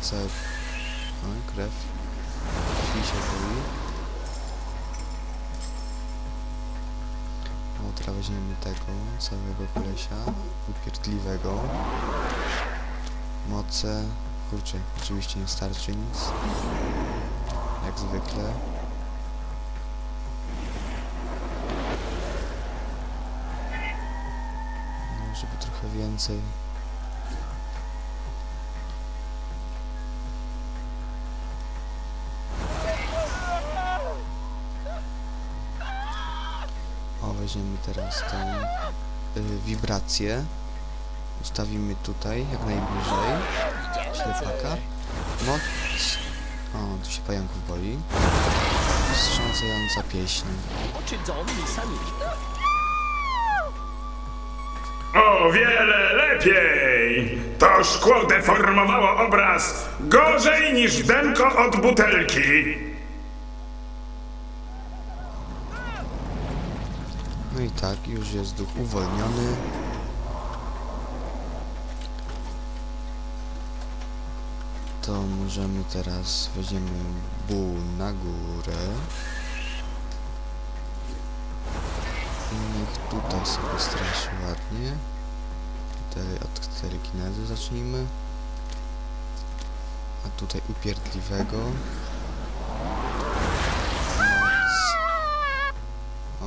moce... Oj, krew. Krwi się boi. O, teraz weźmiemy tego, całego kolesia, upierdliwego. Moce... Kurczę, oczywiście nie starczy nic. Jak zwykle. No, żeby trochę więcej. Weźmiemy teraz tą y, wibrację. Ustawimy tutaj, jak najbliżej. Ślepaka. Moc. O, tu się pająków boi. Wstrząsająca pieśń. O wiele lepiej! To szkło deformowało obraz gorzej niż denko od butelki. No i tak, już jest duch uwolniony. To możemy teraz, weźmiemy ból na górę. I niech tutaj sobie straszy ładnie. Tutaj od telekinezy zacznijmy. A tutaj upierdliwego.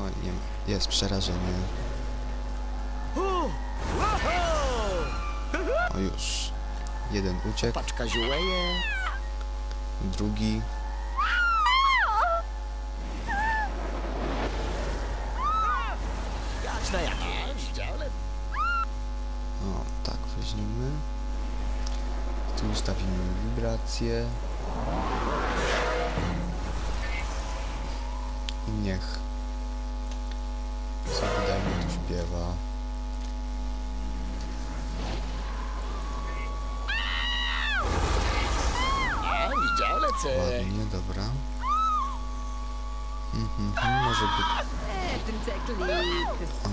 O, nie ma. Jest przerażenie. O już. Jeden uciekł, Paczka ziułeje. drugi. O, tak weźmiemy. Tu ustawimy wibrację. I niech sobie dajmy tu śpiewa. A. Ładnie, dobra. Mhm, mhm, może być.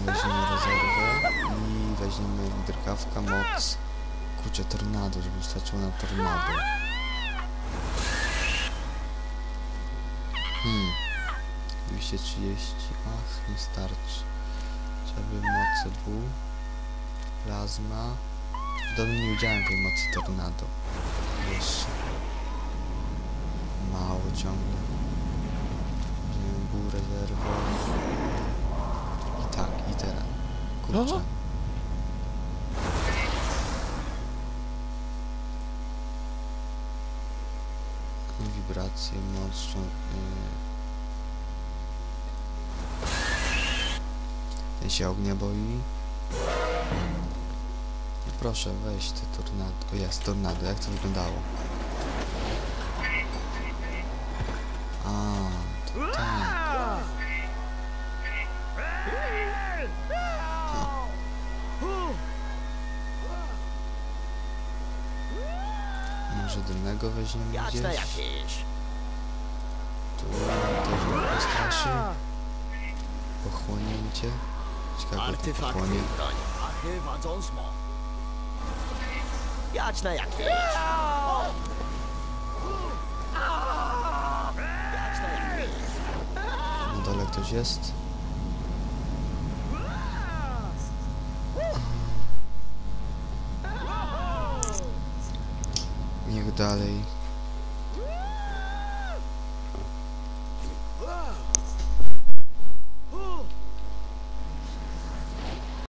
Weźmiemy rezerwę i weźmiemy drgawka moc. Kurczę, tornado, żeby wystarczyło na tornado. Hmm. 230, ach, nie starczy. Trzeba by mocy był. Plazma. Dawno nie widziałem tej mocy tornado. Jeszcze. Mało ciągle. Weźmiemy był rezerwę. I tak, i teraz. Kurczę. Wibracje mocno. Yy. Się ognia boi. No proszę, weź te tornado. O jest, tornado. Jak to wyglądało? A, to tak. Może dymnego weźmiemy gdzieś? Tu też nie postraszy. Pochłonięcie. To Artefakty pochłonie. broń. Achy wadzą smo. Jać na jakieś. Jać na jakieś. Na dole ktoś jest. Niech dalej.